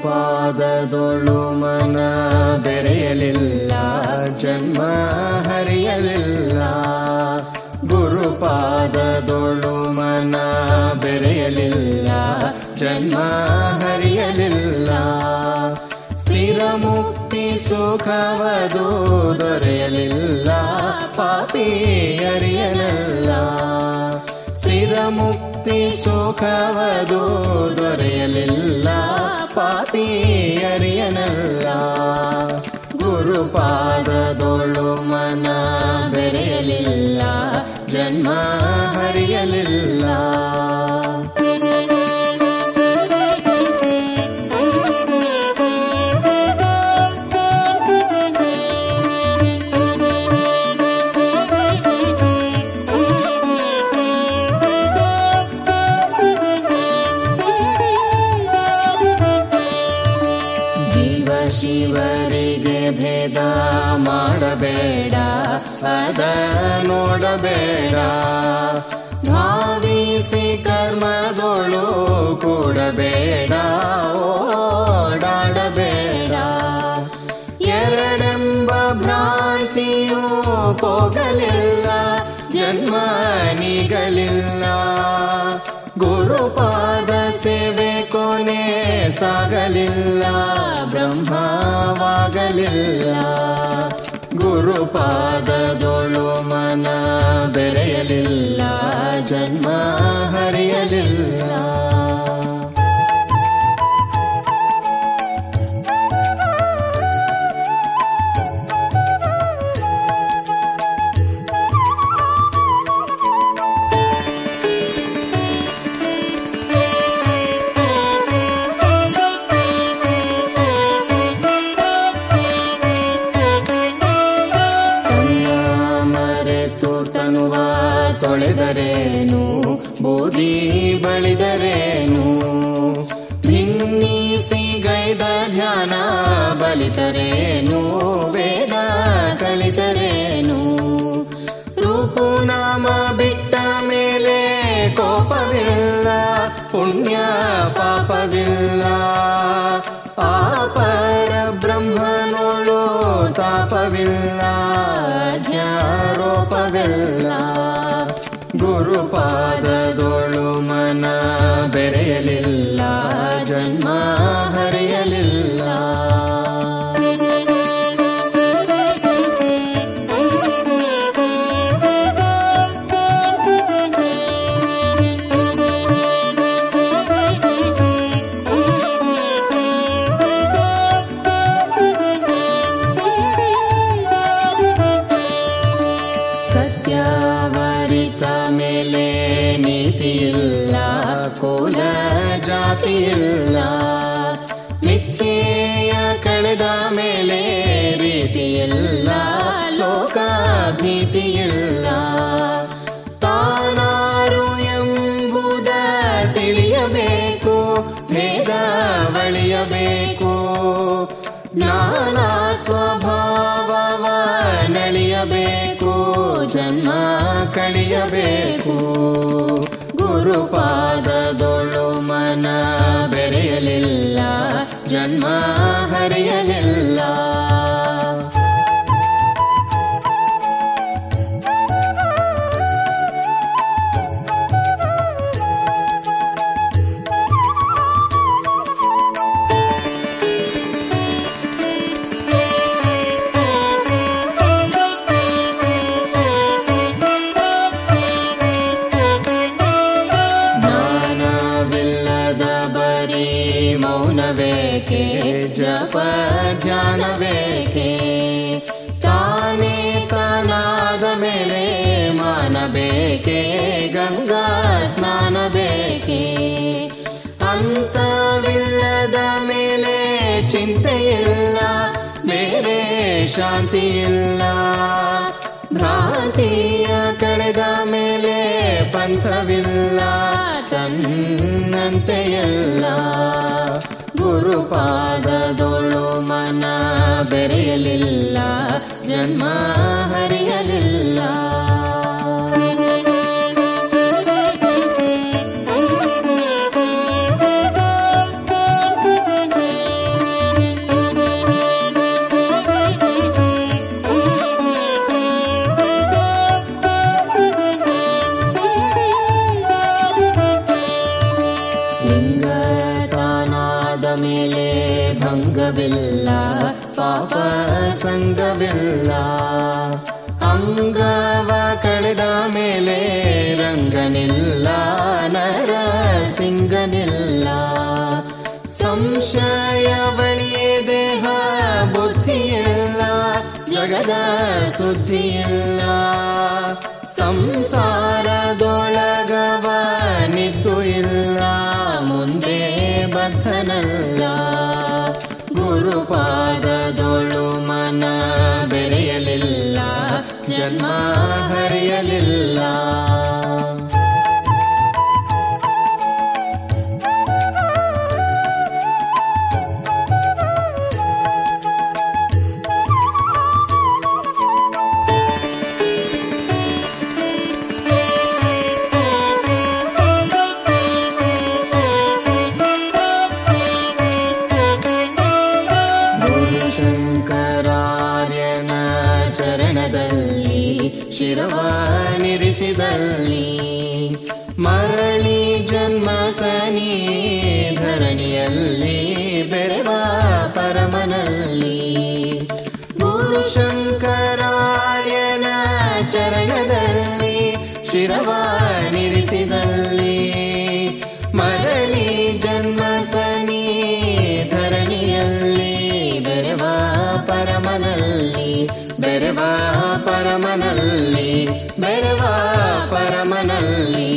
ಗುರುಪಾದದೊಳು ಮನ ಬೆರೆಯಲಿಲ್ಲ ಸುಖವದು ದೊರೆಯಲಿಲ್ಲ ಪಾಪಿ ಅರಿಯಲಿಲ್ಲ. ಸ್ಥಿರ ಮುಕ್ತಿ ಸುಖವದು ದೊರೆಯಲಿಲ್ಲ ಪಾಪಿ ಅರಿಯನಲ್ಲ ಶಿವರಿಗೆ ಭೇದ ಮಾಡಬೇಡ ಅದ ನೋಡಬೇಡ. ಭಾವಿಸಿ ಕರ್ಮದೊಳು ಕೂಡಬೇಡ ಓಡಾಡಬೇಡ. ಎರಡೆಂಬ ಭ್ರಾಂತಿಯೂ ಹೋಗಲಿಲ್ಲ ಸೇವೆ ಕೊನೆ ಸಾಗಲಿಲ್ಲ ಬ್ರಹ್ಮವಾಗಲಿಲ್ಲ. ಗುರುಪಾದದೊಳು ಮನ ಬೆರೆಯಲಿಲ್ಲ ಜನ್ಮ ಹರಿಯಲಿಲ್ಲ. ಬೂದಿ ಬಳಿದರೇನು? ಭಿನ್ನಿಸಿ ಗೈದ ಧ್ಯಾನ ಬಲಿತರೇನು? ವೇದ ಕಲಿತರೇನು? ರೂಪು ನಾಮ ಬಿಟ್ಟ ಮೇಲೆ ಕೋಪವಿಲ್ಲ, ಪುಣ್ಯ ಪಾಪವಿಲ್ಲ. ಪಾಪರ ಬ್ರಹ್ಮನೋಳು ತಾಪವಿಲ್ಲ ಜ್ಞಾರೋಪವಿಲ್ಲ ಗುರುಪಾದದೊಳು ಕುಲ ಜಾತಿಯಿಲ್ಲ. ಮಿಥ್ಯೆಯ ಕಳೆದ ಮೇಲೆ ರೀತಿಯಿಲ್ಲ ಲೋಕ ಭೀತಿಯಿಲ್ಲ ತಾನಾರು ಎಂಬುದ ತಿಳಿಯಬೇಕು, ಭೇದ ಬಳಿಯಬೇಕು ನಾನಾತ್ಮ ಭಾವವ ನಳಿಯಬೇಕು ಜನ್ಮ ಕಳಿಯಬೇಕು. ಗುರುಪಾದದೊಳು ಮನ ಬೆರೆಯಲಿಲ್ಲ. ಜನ್ಮ ಹರಿಯಲಿಲ್ಲ ಮೌನವೇಕೆ ಜಪ ಧ್ಯಾನವೇಕೆ ತಾನೇ ತಾನಾದ ಮೇಲೆ ಮಾನಬೇಕೆ? ಗಂಗಾ ಸ್ನಾನ ಬೇಕೆ ಅಂತವಿಲ್ಲದ ಮೇಲೆ ಚಿಂತೆಯಿಲ್ಲ ಬೇರೆ ಶಾಂತಿ ಇಲ್ಲ. ಭ್ರಾಂತಿಯ ಕಳೆದ ಮೇಲೆ ಪಂಥವಿಲ್ಲ, ತನ್ನಂತೆ ಎಲ್ಲ ಗುರುಪಾದದೊಳು ಮನ ಬೆರೆಯಲಿಲ್ಲ ಜನ್ಮ ಹರಿಯಲಿಲ್ಲ. ಭಂಗವಿಲ್ಲ ಪಾಪ ಸಂಗವಿಲ್ಲ ಅಂಗವ ಕಳೆದ ಮೇಲೆ ರಂಗನಿಲ್ಲ ನರ ಸಿಂಗನಿಲ್ಲ ಸಂಶಯ ಬಳಿಯೇ ದೇಹ ಬುದ್ಧಿಯಿಲ್ಲ ಜಗದ ಸುದ್ದಿಯಿಲ್ಲ ಸಂಸಾರದೊಳಗವ ನಿತ್ತು ಇಲ್ಲ ಮುಂದೆ ಬದ್ಧನಲ್ಲ ಗುರುಪಾದದೊಳು ಮನ ಬೆರೆಯಲಿಲ್ಲ ಜನ್ಮ ಚರಣದಲ್ಲಿ ಶಿರವಾನಿರಿಸಿದಲ್ಲಿ ಮರಳಿ ಜನ್ಮ ಸನಿ ಧರಣಿಯಲ್ಲಿ ಬೆರೆವ ಪರಮನಲ್ಲಿ ಗುರುಶಂಕರಾರ್ಯನ ಚರಣದಲ್ಲಿ ಶಿರವಾನಿರಿಸಿದಲ್ಲಿ ಮರಳಿ ಜನ್ಮ ಸನಿ ಧರಣಿಯಲ್ಲಿ ಬೆರೆವ ಪರಮನಲ್ಲಿ ಬೆರೆವ ಪರಮನಲ್ಲಿ ಬೆರೆವ ಪರಮನಲ್ಲಿ